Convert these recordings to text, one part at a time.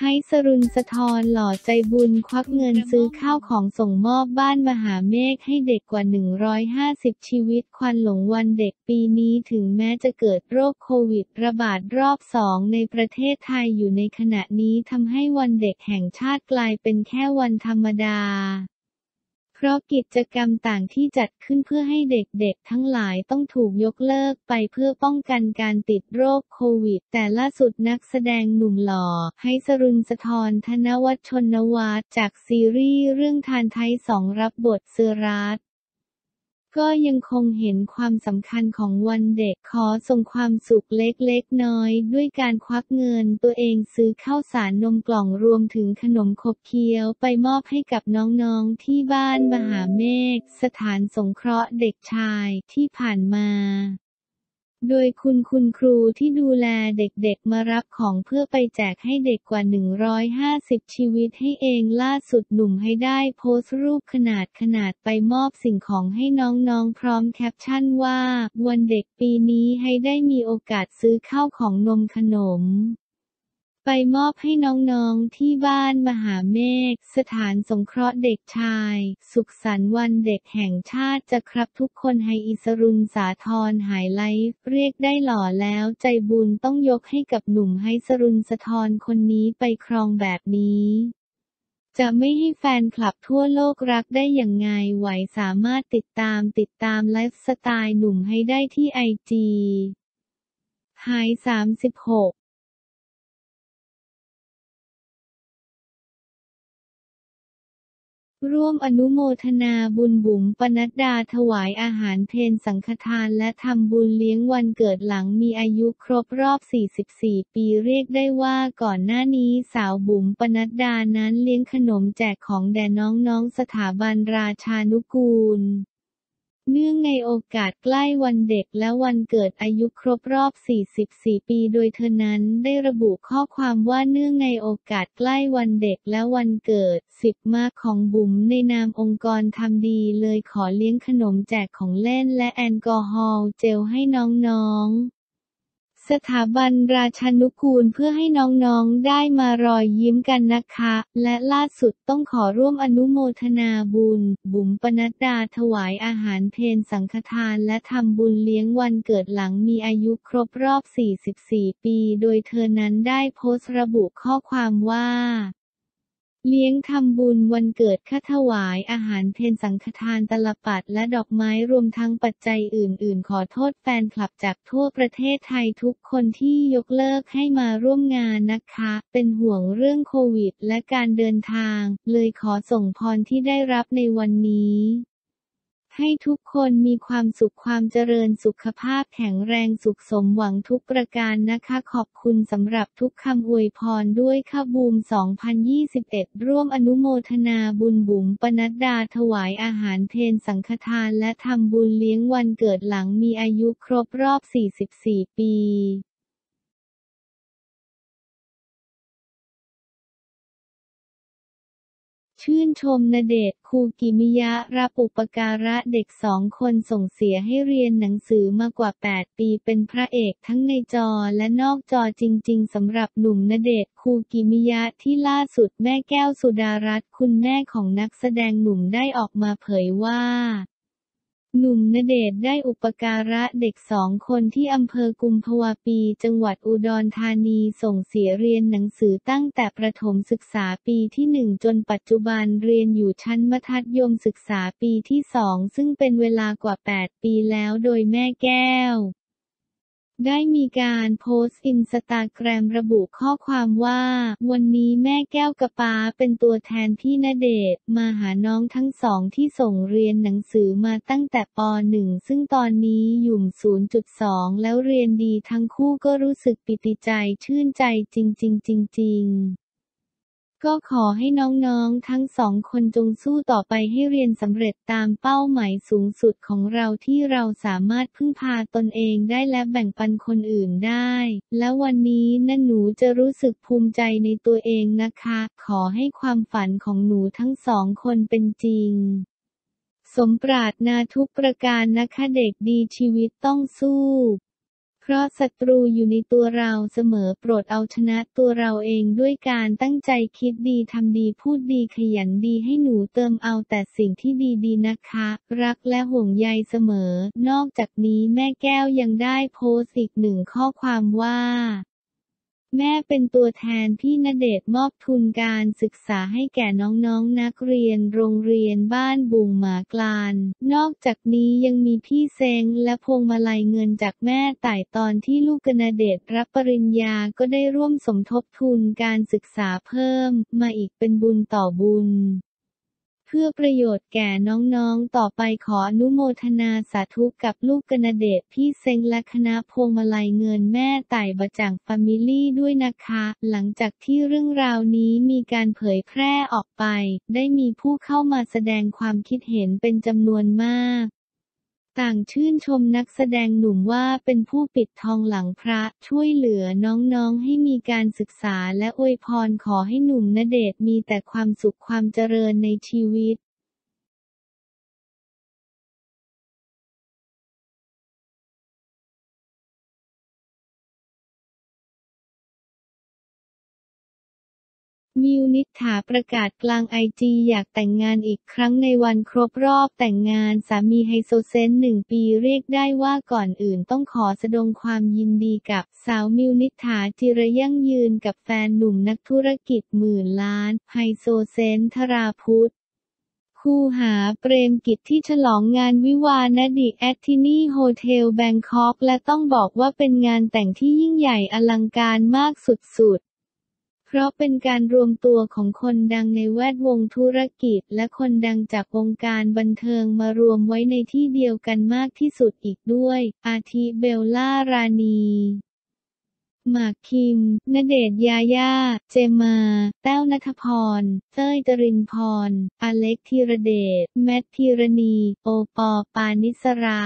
ไฮสรุนสะทอนหล่อใจบุญควักเงินซื้อข้าวของส่งมอบบ้านมหาเมฆให้เด็กกว่า 150 ชีวิตควันหลงวันเด็กปีนี้ถึงแม้จะเกิดโรคโควิดระบาดรอบสองในประเทศไทยอยู่ในขณะนี้ทำให้วันเด็กแห่งชาติกลายเป็นแค่วันธรรมดา เพราะกิจกรรมต่างที่จัดขึ้นเพื่อให้เด็กๆ ทั้งหลายต้องถูกยกเลิกไปเพื่อป้องกันการติดโรคโควิด แต่ล่าสุดนักแสดงหนุ่มหล่อ ให้สรุนสะทรธนวัฒชนวัฒน์จากซีรีส์เรื่องทานไทยสองรับบทเซอรัส ก็ยังคงเห็นความสำคัญของวันเด็กขอส่งความสุขเล็กๆน้อยด้วยการควักเงินตัวเองซื้อข้าวสารนมกล่องรวมถึงขนมขบเคี้ยวไปมอบให้กับน้องๆที่บ้านมหาเมฆสถานสงเคราะห์เด็กชายที่ผ่านมา โดยคุณคุณครูที่ดูแลเด็กๆมารับของเพื่อไปแจกให้เด็กกว่า 150 ชีวิตให้เองล่าสุดหนุ่มให้ได้โพสต์รูปขนาดขนาดไปมอบสิ่งของให้น้องๆพร้อมแคปชั่นว่า วันเด็กปีนี้ให้ได้มีโอกาสซื้อข้าวของนมขนม ไปมอบให้น้องๆที่บ้านมหาเมฆสถานสงเคราะห์เด็กชาย สุขสันต์วันเด็กแห่งชาติจะครับทุกคนให้อิสรุนสาทรหายไลฟ์เรียกได้หล่อแล้วใจบุญต้องยกให้กับหนุ่มให้สรุนสะทรคนนี้ไปครองแบบนี้จะไม่ให้แฟนคลับทั่วโลกรักได้อย่างไงไหวสามารถติดตามติดตามไลฟ์สไตล์หนุ่มให้ได้ที่ไอจีหาย 36 ร่วมอนุโมทนาบุญบุ๋มปนัดดาถวายอาหารเพนสังฆทานและทำบุญเลี้ยงวันเกิดหลังมีอายุครบรอบ 44 ปีเรียกได้ว่าก่อนหน้านี้สาวบุ๋มปนัดดานั้นเลี้ยงขนมแจกของแด่น้องๆสถาบันราชานุกูล เนื่องในโอกาสใกล้วันเด็กและวันเกิดอายุครบรอบ 44 ปี โดยเธอนั้นได้ระบุข้อความว่าเนื่องในโอกาสใกล้วันเด็กและวันเกิด 10 มาของบุ๋มในนามองค์กรทำดีเลยขอเลี้ยงขนมแจกของเล่นและแอลกอฮอล์เจลให้น้องๆ สถาบันราชานุกูลเพื่อให้น้องๆได้มารอยยิ้มกันนะคะ และล่าสุดต้องขอร่วมอนุโมทนาบุญ บุ๋มปนัดดาถวายอาหารเพนสังฆทานและทำบุญเลี้ยงวันเกิดหลังมีอายุครบรอบ 44 ปี โดยเธอนั้นได้โพสต์ระบุข้อความว่า เลี้ยงทำบุญวันเกิดค่าถวายอาหารเพนสังฆทานตลปัดและดอกไม้รวมทั้งปัจจัยอื่น ๆ ขอโทษแฟนคลับจากทั่วประเทศไทยทุกคนที่ยกเลิกให้มาร่วมงานนะคะ เป็นห่วงเรื่องโควิดและการเดินทาง เลยขอส่งพรที่ได้รับในวันนี้ ให้ทุกคนมีความสุขความเจริญสุขภาพแข็งแรงสุขสมหวังทุกประการนะคะ ขอบคุณสำหรับทุกคำอวยพรด้วยค่ะบูม 2021 ร่วมอนุโมทนาบุญบุ๋มปนัดดาถวายอาหารเพนสังฆทานและทำบุญเลี้ยงวันเกิดหลังมีอายุครบรอบ 44 ปี ชื่นชมนเดชคูกิมิยะรับอุปการะเด็กสองคนส่งเสียให้เรียนหนังสือมากว่า 8 ปีเป็นพระเอกทั้งในจอและนอกจอจริง ๆสำหรับหนุ่มนเดชคูกิมิยะที่ล่าสุดแม่แก้วสุดารัตน์คุณแม่ของนักแสดงหนุ่มได้ออกมาเผยว่า หนุ่มณเดชได้อุปการะเด็กสองคนที่อำเภอกุมภวาปี จังหวัดอุดรธานีส่งเสียเรียนหนังสือตั้งแต่ประถมศึกษาปีที่หนึ่งจนปัจจุบันเรียนอยู่ชั้นมัธยมศึกษาปีที่สองซึ่งเป็นเวลากว่า 8 ปีแล้วโดยแม่แก้ว ได้มีการโพสต์อินสตาแกรมระบุข้อความว่า วันนี้แม่แก้วกระปาเป็นตัวแทนพี่ณเดชมาหาน้องทั้งสองที่ส่งเรียนหนังสือมาตั้งแต่ป .1 ซึ่งตอนนี้อยู่0.2 แล้วเรียนดีทั้งคู่ก็รู้สึกปิติใจชื่นใจจริง ๆ จริง ๆ ก็ขอให้น้องๆ ทั้งสองคนจงสู้ต่อไปให้เรียนสำเร็จตามเป้าหมายสูงสุดของเราที่เราสามารถพึ่งพาตนเองได้และแบ่งปันคนอื่นได้ และวันนี้นั่นหนูจะรู้สึกภูมิใจในตัวเองนะคะ ขอให้ความฝันของหนูทั้งสองคนเป็นจริง สมปรารถนาทุกประการนะคะเด็กดีชีวิตต้องสู้ เพราะศัตรูอยู่ในตัวเราเสมอโปรดเอาชนะตัวเราเองด้วยการตั้งใจคิดดีทำดีพูดดีขยันดีให้หนูเติมเอาแต่สิ่งที่ดีๆนะคะ รักและห่วงใยเสมอ นอกจากนี้แม่แก้วยังได้โพสต์อีกหนึ่งข้อความว่า แม่เป็นตัวแทนพี่ณเดชมอบทุนการศึกษาให้แก่น้องๆนักเรียนโรงเรียนบ้านบุงหมากลาน นอกจากนี้ยังมีพี่เซงและพวงมาลัยเงินจากแม่ต่ายตอนที่ลูกกนเดชรับปริญญาก็ได้ร่วมสมทบทุนการศึกษาเพิ่ม มาอีกเป็นบุญต่อบุญ เพื่อประโยชน์แก่น้องๆ ต่อไปขออนุโมทนาสาธุกับลูกกนเดชพี่เซ็งและคณะพวงมาลัยเงินแม่ไต่บะจ่างฟามิลี่ด้วยนะคะ หลังจากที่เรื่องราวนี้มีการเผยแพร่ออกไป ได้มีผู้เข้ามาแสดงความคิดเห็นเป็นจำนวนมาก ต่างชื่นชมนักแสดงหนุ่มว่าเป็นผู้ปิดทองหลังพระช่วยเหลือน้องๆให้มีการศึกษาและอวยพรขอให้หนุ่มณเดชมีแต่ความสุขความเจริญในชีวิต มิวนิษฐาประกาศกลาง IG อยากแต่งงานอีกครั้งในวันครบรอบแต่งงานสามีไฮโซเซนหนึ่งปีเรียกได้ว่าก่อนอื่นต้องขอแสดงความยินดีกับสาวมิวนิษฐาจิรยั่งยืนกับแฟนหนุ่มนักธุรกิจหมื่นล้านไฮโซเซนทราพุทธคู่หาเปรมกิจที่ฉลองงานวิวาห์ ณ The Athenee Hotel Bangkok และต้องบอกว่าเป็นงานแต่งที่ยิ่งใหญ่อลังการมากสุด ราะเป็นการรวมตัวของคนดังในแวดวงธุรกิจ และคนดังจากวงการบันเทิงมารวมไว้ในที่เดียวกันมากที่สุดอีกด้วย อาทิเบลล่ารานีหมากคิม ณเดชยาย่า เจมา แต้วนัทพร เต้ยจรินพร อเล็กธีรเดช แมทพีรณี โอปอปานิสรา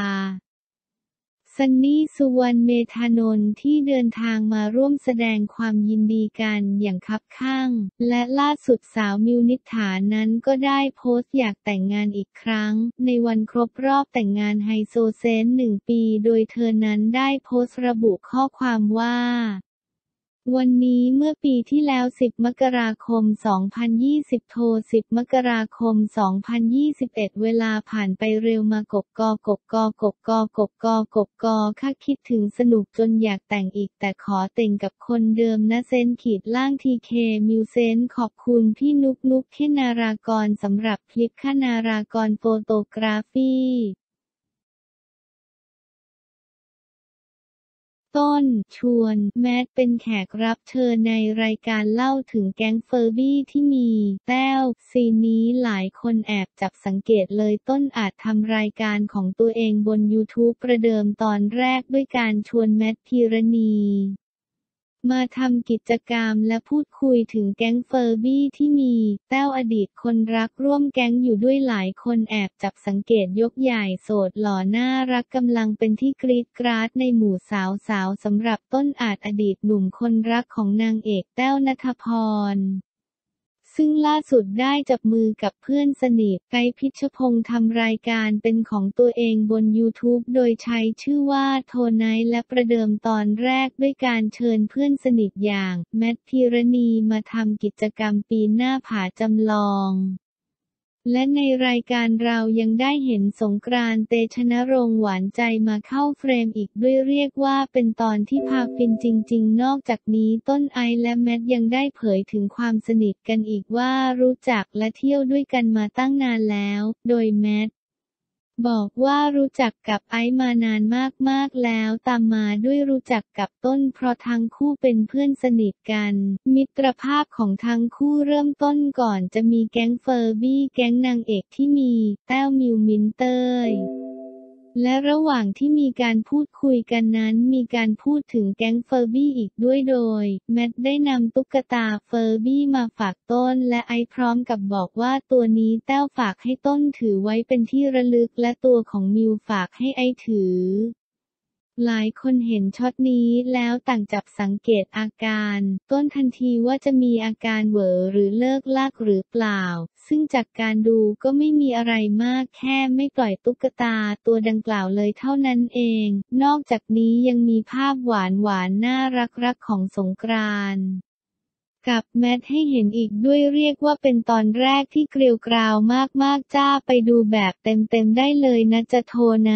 ซันนี่สุวรรณเมธานนท์ที่เดินทางมาร่วมแสดงความยินดีกันอย่างคับข้าง และล่าสุดสาวมิวนิษฐานั้นก็ได้โพสต์อยากแต่งงานอีกครั้ง ในวันครบรอบแต่งงานไฮโซเซนหนึ่งปี โดยเธอนั้นได้โพสต์ระบุข้อความว่า วันนี้เมื่อปีที่แล้ว 10 มกราคม 2020 โทร 10 มกราคม 2021 เวลาผ่านไปเร็วมากบกอกบกอกบกอกบกอกบกอค่าคิดถึงสนุกจนอยากแต่งอีกแต่ขอแต่งกับคนเดิมนะเซนขีดล่างทีเคมิวเซนขอบคุณพี่นุกนุกขนารากรสำหรับคลิปขนารากรโฟโตกราฟี ต้น ชวน แมทเป็นแขกรับเชิญในรายการเล่าถึงแก๊งเฟอร์บี้ที่มี แต้ว ซีนนี้หลายคนแอบจับสังเกตเลยต้นอาจทำรายการของตัวเองบน YouTube ประเดิมตอนแรกด้วยการชวนแมทพีรณี มาทำกิจกรรมและพูดคุยถึงแก๊งเฟอร์บี้ที่มี แต้วอดีตคนรักร่วมแก๊งอยู่ด้วยหลายคนแอบจับสังเกตยกใหญ่โสดหล่อน่ารักกำลังเป็นที่กรีดกราดในหมู่สาวสาวสำหรับต้นอาจอดีตหนุ่มคนรักของนางเอกแต้วนัทพร ซึ่งล่าสุดได้จับมือกับเพื่อนสนิทไอซ์พิชพงษ์ทำรายการเป็นของตัวเองบน YouTube โดยใช้ชื่อว่าโทไนและประเดิมตอนแรกด้วยการเชิญเพื่อนสนิทอย่าง แมทภีรนีย์มาทำกิจกรรมปีนหน้าผาจำลอง และในรายการเรายังได้เห็นสงกรานต์เตชะณรงค์หวานใจมาเข้าเฟรมอีกด้วยเรียกว่าเป็นตอนที่พาฟินจริง ๆ นอกจากนี้ต้นไอและแมทยังได้เผยถึงความสนิทกันอีกว่ารู้จักและเที่ยวด้วยกันมาตั้งนานแล้ว โดยแมท บอกว่ารู้จักกับไอซ์มานานมากๆแล้ว ตามมาด้วยรู้จักกับต้นเพราะทั้งคู่เป็นเพื่อนสนิทกัน มิตรภาพของทั้งคู่เริ่มต้นก่อนจะมีแก๊งเฟอร์บี้แก๊งนางเอกที่มี แต้วมิวมินเตย และระหว่างที่มีการพูดคุยกันนั้นมีการพูดถึงแก๊งเฟอร์บี้อีกด้วยโดย แมทได้นำตุ๊กตาเฟอร์บี้มาฝากต้นและไอซ์พร้อมกับบอกว่าตัวนี้แต้วฝากให้ต้นถือไว้เป็นที่ระลึกและตัวของมิวฝากให้ไอซ์ถือ หลายคนเห็นช็อตนี้แล้วต่างจับสังเกตอาการ ต้นทันทีว่าจะมีอาการเหวอหรือเลิ่กลั่กหรือเปล่า ซึ่งจากการดูก็ไม่มีอะไรมากแค่ไม่ปล่อยตุ๊กตาตัวดังกล่าวเลยเท่านั้นเอง นอกจากนี้ยังมีภาพหวานหวานน่ารักรักของสงกรานต์กับแมทให้เห็นอีกด้วยเรียกว่าเป็นตอนแรกที่เกลียวกราวมากๆจ้าไปดูแบบเต็มๆได้เลยนะจะโทรไหน